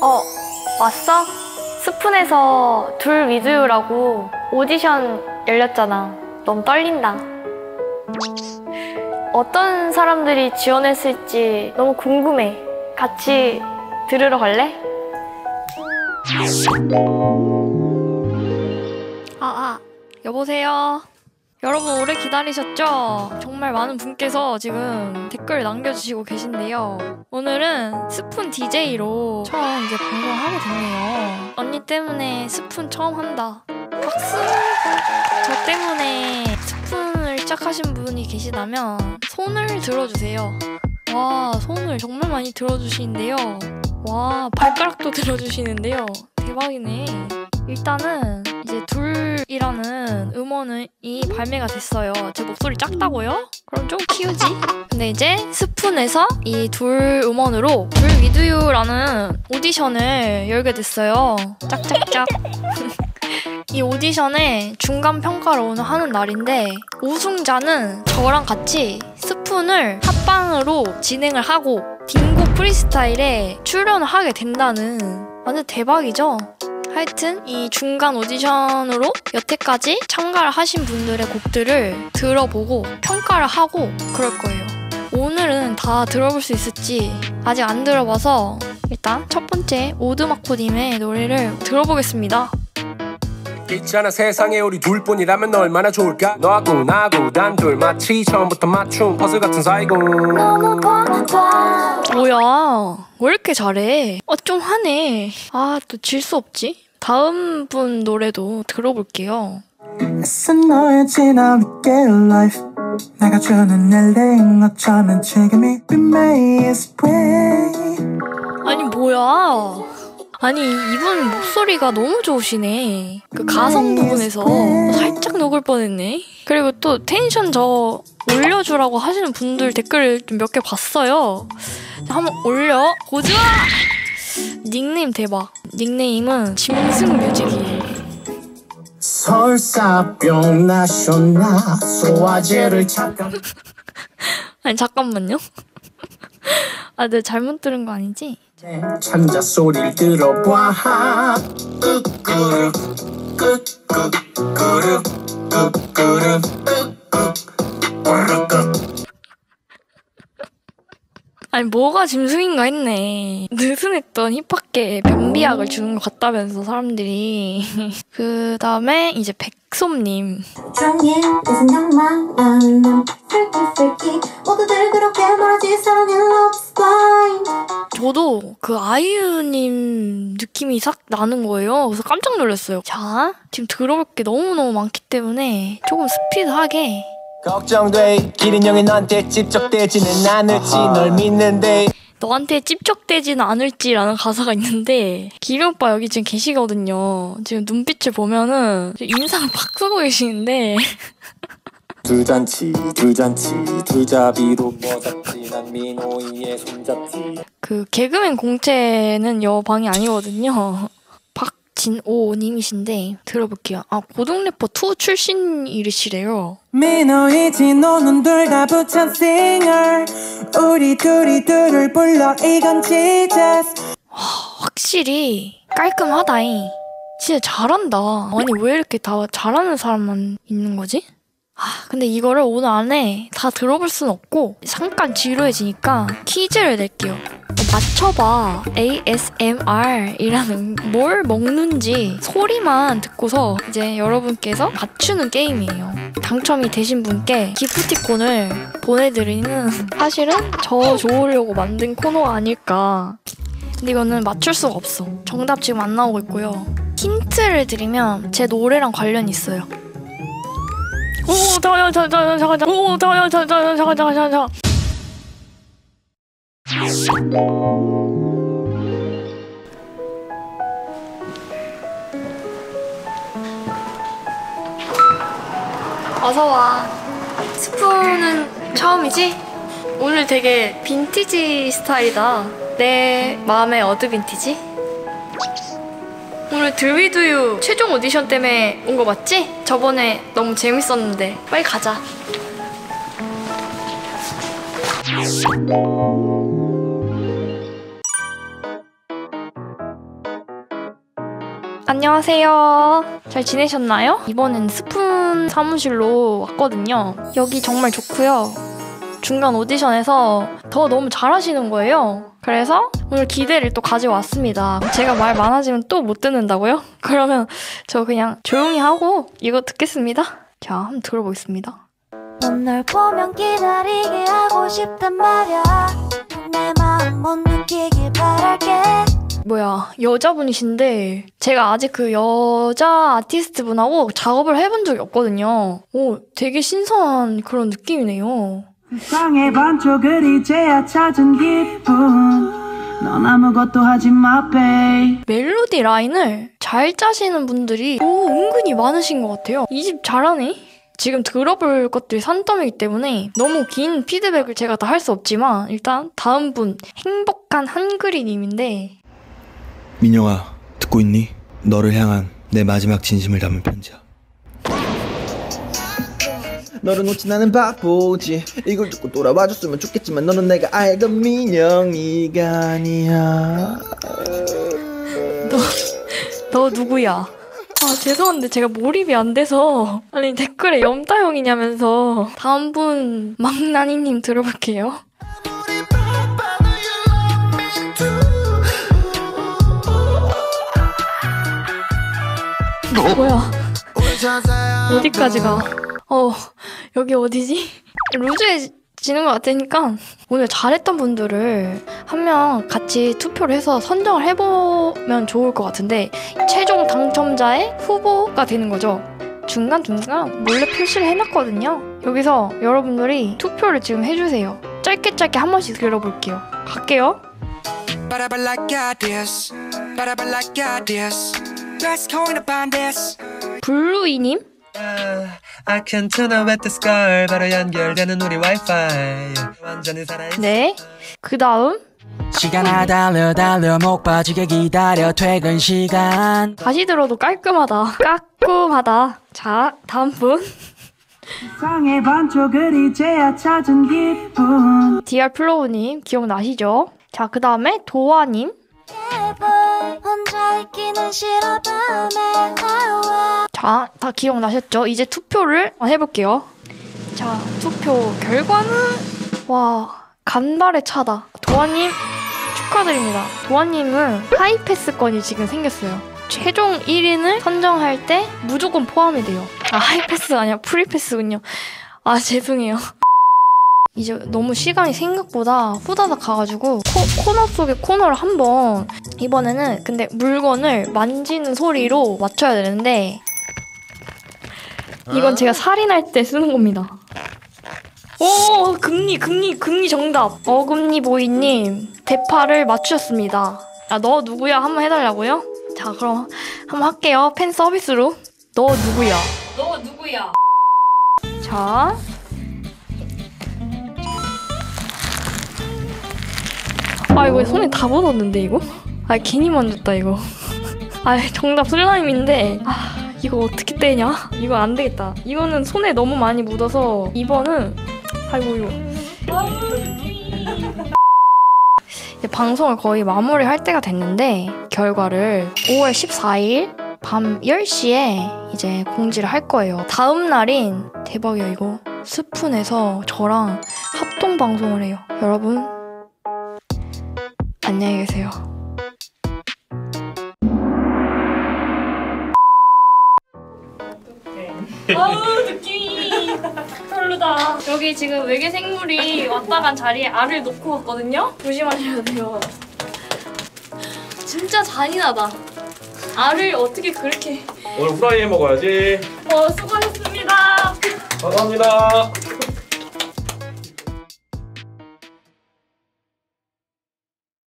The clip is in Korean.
어, 왔어? 스푼에서 둘 위드유라고 오디션 열렸잖아. 너무 떨린다. 어떤 사람들이 지원했을지 너무 궁금해. 같이 들으러 갈래? 아, 아, 여보세요? 여러분 오래 기다리셨죠? 정말 많은 분께서 지금 댓글 남겨주시고 계신데요. 오늘은 스푼 DJ로 처음 이제 방송을 하게 됐네요. 언니 때문에 스푼 처음 한다. 박수! 저 때문에 스푼을 시작하신 분이 계시다면 손을 들어주세요. 와, 손을 정말 많이 들어주시는데요. 와, 발가락도 들어주시는데요. 대박이네. 일단은 이제 둘이라는 음원이 발매가 됐어요. 제 목소리 작다고요? 그럼 좀 키우지? 근데 이제 스푼에서 이 둘 음원으로 둘 위드유라는 오디션을 열게 됐어요. 짝짝짝. 이 오디션에 중간 평가를 오늘 하는 날인데 우승자는 저랑 같이 스푼을 합방으로 진행을 하고 딩고 프리스타일에 출연을 하게 된다는 완전 대박이죠? 하여튼 이 중간 오디션으로 여태까지 참가를 하신 분들의 곡들을 들어보고 평가를 하고 그럴 거예요. 오늘은 다 들어볼 수 있을지 아직 안 들어봐서 일단 첫 번째 오드마코님의 노래를 들어보겠습니다. 있잖아 세상에 우리 둘뿐이라면 얼마나 좋을까? 너하고 나하고 단둘 마치 처음부터 맞춤 퍼즐 같은 사이고. 뭐야? 왜 이렇게 잘해? 어좀 하네. 아 또 질 수 없지 다음 분 노래도 들어볼게요. 내가 주는 힐링 어쩌면 지금이 아니 뭐야? 아니 이분 목소리가 너무 좋으시네. 그 가성 부분에서 살짝 녹을 뻔했네. 그리고 또 텐션 저 올려주라고 하시는 분들 댓글을 좀몇 개 봤어요. 한번 올려. 고주아 닉네임 대박. 닉네임은 짐승 뮤직이에요. 설사병 나셨나? 소화제를 잠깐 아니 잠깐만요. 아 내가 잘못 들은 거 아니지? 창자 소리를 들어봐. 끄끄르 끄끄끄르 끄끄르 끄끄 아니 뭐가 짐승인가 했네. 느슨했던 힙합계에 변비약을 주는 것 같다면서 사람들이. 그 다음에 이제 백솜님. 저도 그 아이유님 느낌이 싹 나는 거예요. 그래서 깜짝 놀랐어요. 자 지금 들어볼 게 너무너무 많기 때문에 조금 스피드하게 걱정돼. 기린형이 너한테 집적되지는 않을지 널 믿는데. 너한테 찝적대지는 않을지라는 가사가 있는데 기룡 오빠 여기 지금 계시거든요. 지금 눈빛을 보면은 인상을 팍 쓰고 계시는데. 두 잔치 두 잔치 두 자비로 뻗었지. 난 민호이의 손잡지. 그 개그맨 공채는 여방이 아니거든요. 박진오님이신데 들어볼게요. 아 고등 래퍼 2 출신이시래요. 민호이지 너는 둘다 부천 singer 우리 둘이 둘을 불러 이건 지저스 확실히 깔끔하다잉. 진짜 잘한다. 아니 왜 이렇게 다 잘하는 사람만 있는 거지? 아 근데 이거를 오늘 안에 다 들어볼 순 없고 잠깐 지루해지니까 퀴즈를 낼게요. 맞춰봐 ASMR이라는 뭘 먹는지 소리만 듣고서 이제 여러분께서 맞추는 게임이에요. 당첨이 되신 분께 기프티콘을 보내드리는 사실은 저 좋으려고 만든 코너가 아닐까. 근데 이거는 맞출 수가 없어. 정답 지금 안 나오고 있고요. 힌트를 드리면 제 노래랑 관련이 있어요. 오, 잠깐, 잠깐, 잠깐, 잠깐, 오, 잠깐, 잠깐, 잠깐, 잠깐, 잠깐, 잠깐. 어서 와. 스푼은 처음이지? 오늘 되게 빈티지 스타일이다. 내 마음의 어드 빈티지? 오늘 들위두유 최종 오디션 때문에 온 거 맞지? 저번에 너무 재밌었는데 빨리 가자. 안녕하세요. 잘 지내셨나요? 이번엔 스푼 사무실로 왔거든요. 여기 정말 좋고요. 중간 오디션에서 더 너무 잘하시는 거예요. 그래서 오늘 기대를 또 가져왔습니다. 제가 말 많아지면 또 못 듣는다고요? 그러면 저 그냥 조용히 하고 이거 듣겠습니다. 자, 한번 들어보겠습니다. 넌널 보면 기다리게 하고 싶단 말야 내 마음 못 느끼길 바랄게 뭐야 여자분이신데 제가 아직 그 여자 아티스트 분하고 작업을 해본 적이 없거든요. 오 되게 신선한 그런 느낌이네요. 세상의 반쪽을 이제야 찾은 기분 넌 아무것도 하지 마 베이 멜로디 라인을 잘 짜시는 분들이 오 은근히 많으신 것 같아요. 이 집 잘하네. 지금 들어볼 것들이 산더미이기 때문에 너무 긴 피드백을 제가 다 할 수 없지만 일단 다음 분 행복한 한글이님인데 민영아, 듣고 있니? 너를 향한 내 마지막 진심을 담은 편지야. 너를 놓지 나는 바보지 이걸 듣고 돌아와줬으면 좋겠지만 너는 내가 알던 민영이가 아니야 너 누구야? 아 죄송한데 제가 몰입이 안 돼서 아니 댓글에 염따형이냐면서 다음 분 망나니님 들어볼게요. 뭐야? 어디까지 가? 어 여기 어디지? 루즈해 지는 것 같으니까 오늘 잘했던 분들을 한 명 같이 투표를 해서 선정을 해보면 좋을 것 같은데 최종 당첨자의 후보가 되는 거죠. 중간중간 몰래 표시를 해놨거든요. 여기서 여러분들이 투표를 지금 해주세요. 짧게 짧게 한 번씩 들어볼게요. 갈게요. 블루이님? I can turn on at the scar 바로 연결되는 우리 와이파이 완전히 살아있어 네. 그 다음 시간아 달려 달려 목 빠지게 기다려 퇴근 시간. 다시 들어도 깔끔하다. 깔끔하다. 자, 다음 분. 세상의 반쪽을 이제야 찾은 기분 DR 플로우님 기억나시죠? 자, 그 다음에 도아님. 예뻐 혼 자 다 기억나셨죠? 이제 투표를 해볼게요. 자, 투표 결과는 와 간발의 차다. 도아님 축하드립니다. 도아님은 하이패스권이 지금 생겼어요. 최종 1인을 선정할 때 무조건 포함이 돼요. 아 하이패스가 아니라 프리패스군요. 아 죄송해요. 이제 너무 시간이 생각보다 후다닥 가가지고 코, 코너 속의 코너를 한번 이번에는 근데 물건을 만지는 소리로 맞춰야 되는데 이건 제가 살인할 때 쓰는 겁니다. 오, 금리, 금리, 금리 정답. 어금니 보이님, 대파를 맞추셨습니다. 아, 너 누구야? 한번 해달라고요? 자, 그럼 한번 할게요. 팬 서비스로. 너 누구야? 너 누구야? 자. 아, 이거 손에 다 묻었는데, 이거? 아, 괜히 만졌다, 이거. 아, 정답 슬라임인데. 아, 이거 어떻게 떼냐? 이거 안 되겠다. 이거는 손에 너무 많이 묻어서 2번은 아이고 이거 방송을 거의 마무리할 때가 됐는데 결과를 5월 14일 밤 10시에 이제 공지를 할 거예요. 다음 날인 대박이야 이거 스푼에서 저랑 합동 방송을 해요. 여러분 안녕히 계세요. 아우 느낌이 별로다. 여기 지금 외계 생물이 왔다 간 자리에 알을 놓고 왔거든요. 조심하셔야 돼요. 진짜 잔인하다. 알을 어떻게 그렇게? 오늘 후라이 해 먹어야지 어 수고하셨습니다. 감사합니다